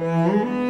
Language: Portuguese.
Música